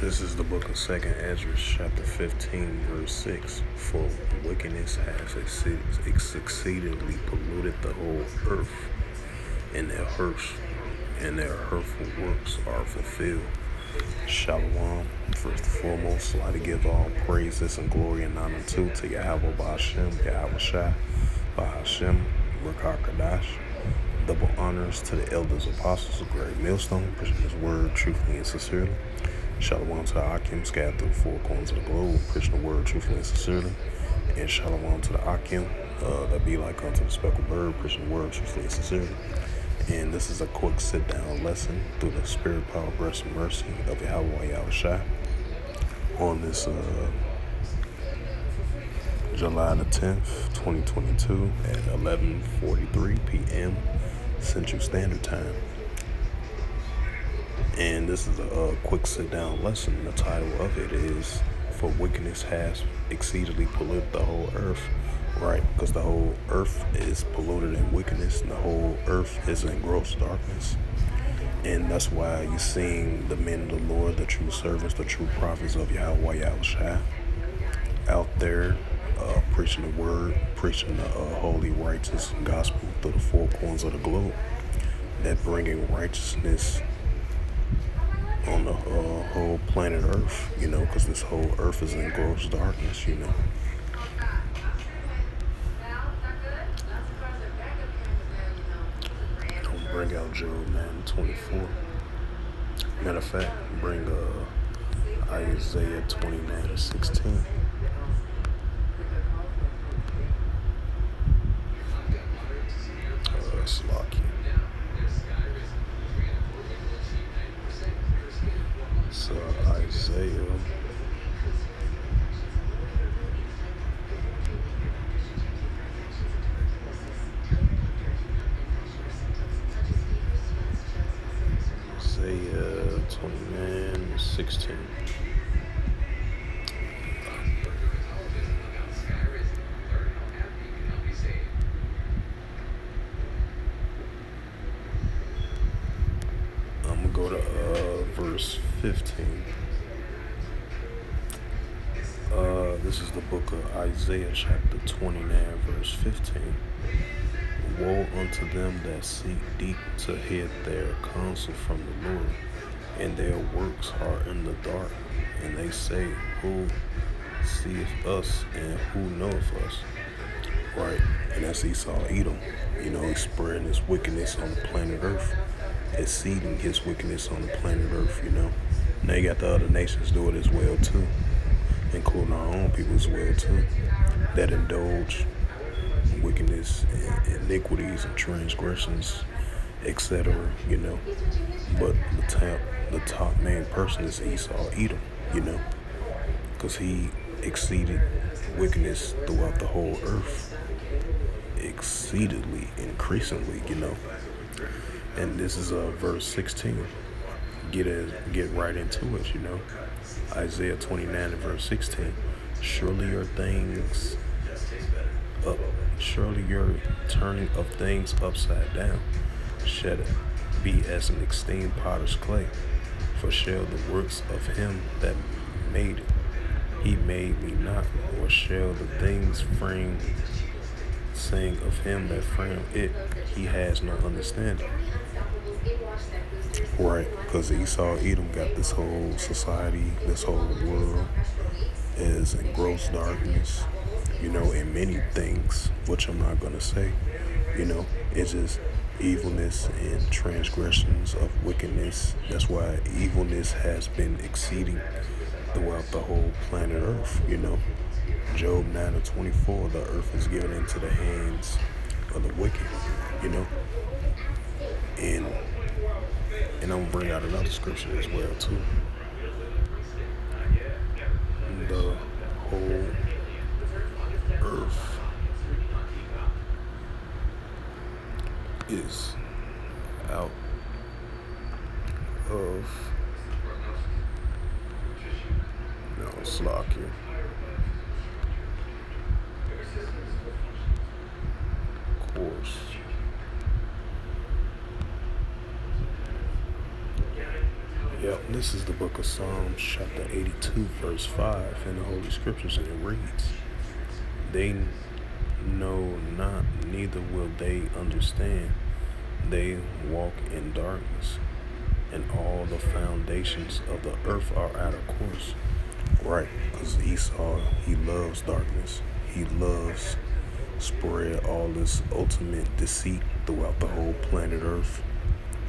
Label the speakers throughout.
Speaker 1: This is the book of Second Ezra, chapter 15, verse 6. For wickedness has exceedingly polluted the whole earth, and their hurts and their hurtful works are fulfilled. Shalom. First and foremost, I'd like to give all praises and glory and honor to to Yahweh Ba'ashem, Yahweh Shai, Ba'ashem, Rakakadash. Double honors to the elders, apostles of Great Millstone, preaching his word truthfully and sincerely. Shalom to the Akim scattered through four corners of the globe, preaching the word truthfully and sincerely. And shalom to the Akim uh, that be like unto the speckled bird, preaching the word truthfully and sincerely. And this is a quick sit down lesson through the spirit, power, grace, and mercy of Yahweh Yahushua on this uh, July the 10th, 2022 at 11:43 p.m. Central Standard Time and this is a, quick sit down lesson. The title of it is For Wickedness Has Exceedingly Polluted the Whole Earth. Right, because the whole earth is polluted in wickedness, and the whole earth is in gross darkness. And that's why you're seeing the men of the Lord, the true servants, the true prophets of Yahweh Yahushua out there uh, preaching the word, preaching the uh, holy, righteous gospel through the four corners of the globe. That bringing righteousness on the uh, whole planet Earth, you know, because this whole Earth is in gross darkness, you know. Don't bring out Job 9 24. Matter of fact, bring uh, Isaiah 29 16. Uh, Slocky. Isaiah. Isaiah 29, 16. I'm going to go to uh, verse 15. Uh, this is the book of Isaiah, chapter 29, verse 15. Woe unto them that seek deep to hid their counsel from the Lord, and their works are in the dark. And they say, Who seeth us, and who knoweth us? Right, and that's Esau Edom. You know, he's spreading his wickedness on the planet Earth, exceeding his wickedness on the planet Earth, you know. Now you got the other nations do it as well, too including our own people as well too, that indulge wickedness and iniquities and transgressions, etc. You know, but the top the top man person is Esau Edom. You know, because he exceeded wickedness throughout the whole earth, exceedingly, increasingly. You know, and this is uh, verse 16. Get it, get right into it. You know. Isaiah 29 and verse 16. Surely your things up, surely your turning of things upside down shall be as an esteemed potter's clay. For shall the works of him that made it, he made me not, or shall the things framed saying of him that framed it, he has no understanding. Right, because Esau Edom got this whole society, this whole world is in gross darkness, you know, in many things, which I'm not going to say. You know, it's just evilness and transgressions of wickedness. That's why evilness has been exceeding throughout the whole planet Earth, you know. Job 9 and 24, the earth is given into the hands of the wicked, you know. And and I'm gonna bring out another scripture as well too. The whole earth is out of no slack here. Course. Yep, this is the book of Psalms, chapter 82, verse 5 in the Holy Scriptures, and it reads, They know not, neither will they understand. They walk in darkness, and all the foundations of the earth are out of course. Right, because Esau, he loves darkness. He loves spread all this ultimate deceit throughout the whole planet Earth.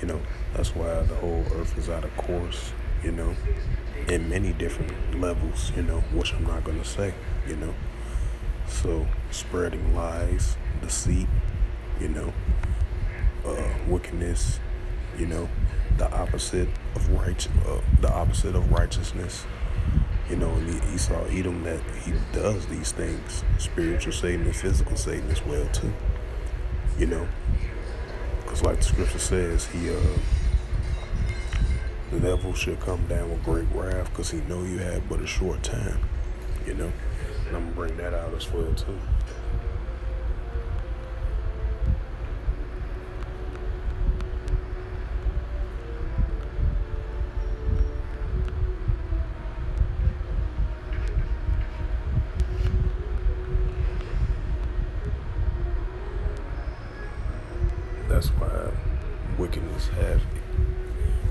Speaker 1: You know, that's why the whole earth is out of course, you know, in many different levels, you know, which I'm not going to say, you know. So, spreading lies, deceit, you know, uh, wickedness, you know, the opposite of right, uh, the opposite of righteousness, you know, and Esau Edom that he does these things, spiritual Satan and physical Satan as well too, you know, because like the scripture says, he uh the devil should come down with great wrath because he know you had but a short time, you know. And I'm gonna bring that out as well too. That's why wickedness have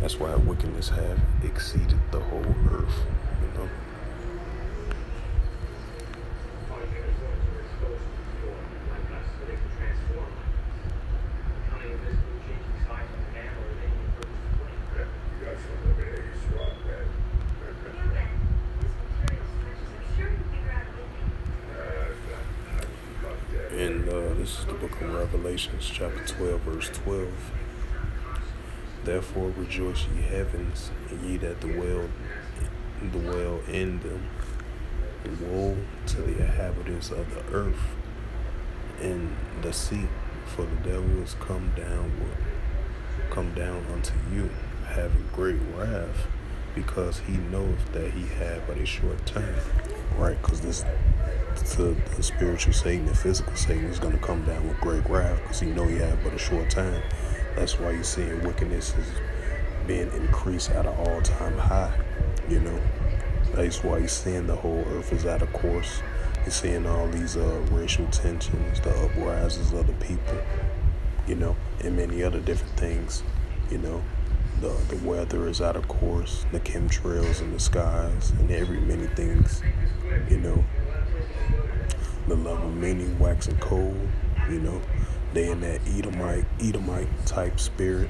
Speaker 1: that's why wickedness have exceeded the whole earth, you know. This is the book of Revelations, chapter 12, verse 12. Therefore rejoice ye heavens, and ye that dwell dwell in them. Woe to the inhabitants of the earth and the sea, for the devil is come down come down unto you, having great wrath, because he knoweth that he had but a short time. Right, because this to the spiritual Satan and physical Satan is going to come down with great wrath because he know he had but a short time. That's why you're seeing wickedness is being increased at an all-time high. You know, that's why you're seeing the whole earth is out of course. You're seeing all these uh, racial tensions, the uprises of the people. You know, and many other different things. You know, the the weather is out of course, the chemtrails in the skies, and every many things. You know, the love of many waxing cold. You know, they in that Edomite, Edomite type spirit.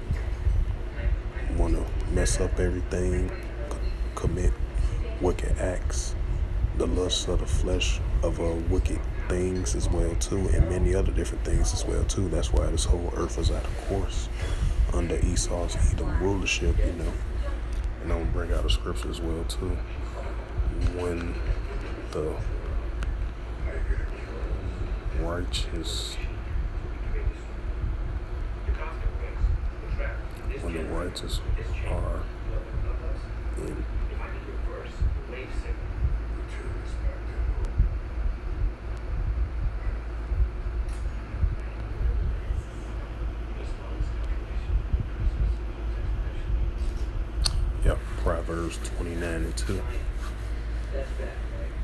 Speaker 1: Want to mess up everything, commit wicked acts, the lust of the flesh of uh, wicked things as well too, and many other different things as well too. That's why this whole earth is out of course under Esau's Edom rulership, you know. And I'm gonna bring out a scripture as well too. When the righteous when the righteous are in Yep, Proverbs 29 and 2.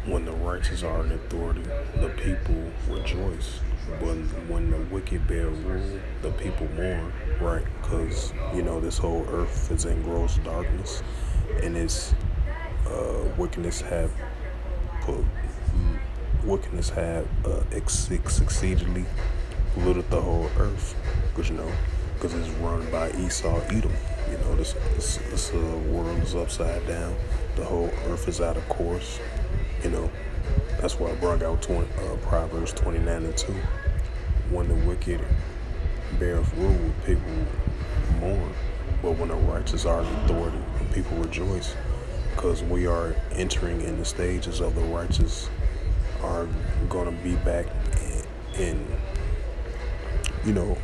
Speaker 1: When the righteous are in authority, the people rejoice. But when the wicked bear rule, the people mourn, right? Because, you know, this whole earth is in gross darkness and its uh, wickedness have put, wickedness have uh, ex- succeedingly polluted the whole earth. Because, you know, because it's run by Esau Edom. You know, this, this, this uh, world is upside down. The whole earth is out of course. You know, that's why I brought out 20, uh, Proverbs 29 and 2. When the wicked beareth rule, people mourn. But when the righteous are in authority, people rejoice. Because we are entering in the stages of the righteous are going to be back in, you know,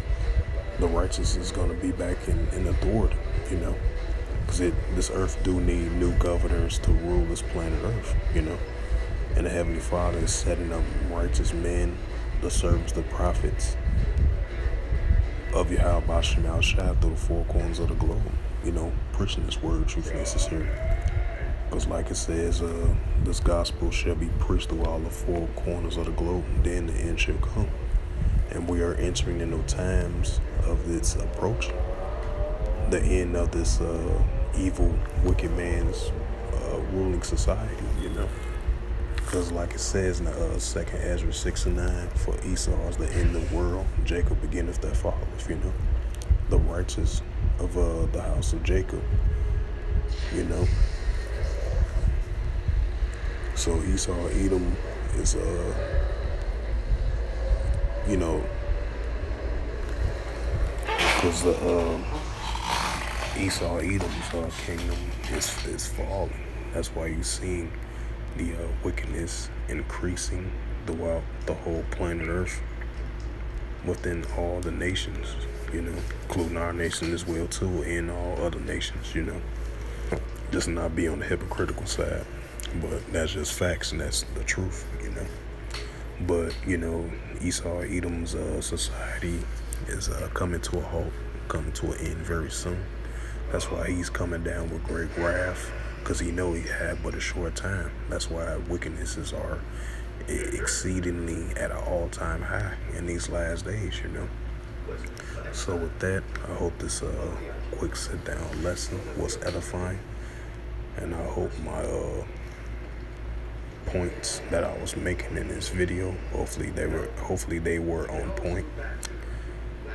Speaker 1: the righteous is going to be back in, in authority, you know. Because this earth do need new governors to rule this planet Earth, you know. And the Heavenly Father is setting up righteous men, the servants, the prophets, of Yahweh Bashim Al Shah through the four corners of the globe. You know, preaching this word, truth necessary. Because, like it says, uh, this gospel shall be preached through all the four corners of the globe, and then the end shall come. And we are entering into times of its approach, the end of this uh, evil, wicked man's uh, ruling society. Because, like it says in the uh, second Ezra 6 and 9, for Esau is the end of the world, Jacob beginneth that followeth, you know. The righteous of uh, the house of Jacob, you know. So Esau, Edom is, uh, you know, because the uh, Esau, Edom's uh, kingdom is, is falling. That's why you see the uh, wickedness increasing throughout the whole planet Earth within all the nations, you know, including our nation as well too, and all other nations, you know. Just not be on the hypocritical side. But that's just facts and that's the truth, you know. But, you know, Esau Edom's uh, society is uh, coming to a halt, coming to an end very soon. That's why he's coming down with great wrath, because he know he had but a short time. That's why wickednesses are exceedingly at an all-time high in these last days, you know. So with that, I hope this uh, quick sit-down lesson was edifying, and I hope my uh, points that I was making in this video, hopefully they were hopefully they were on point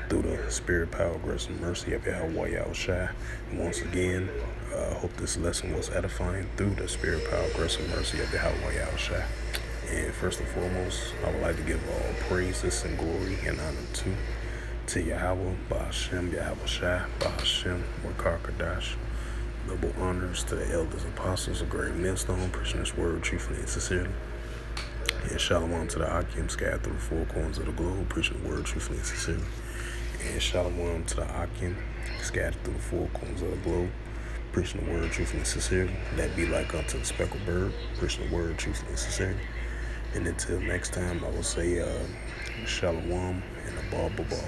Speaker 1: through the spirit, power, grace, and mercy of Yahweh Yahushua. And once again, I uh, hope this lesson was edifying through the spirit, power, grace, and mercy of Yahweh Yahushua. And first and foremost, I would like to give all praises and glory and honor to to Yahweh, Bahashem, Yahweh Shai, Bahashem, Wakar Kadash. Double honors to the elders, apostles, a great millstone, preaching this word truthfully and sincerely. And shalom to the Akim scattered through the four corners of the globe, preaching the word truthfully and sincerely. And shalom to the Akim scattered through the four corners of the globe, preaching the word truthfully and sincerely. That be like unto the speckled bird, preaching the word truthfully and sincerely. And until next time, I will say uh, shalom and a ball ball.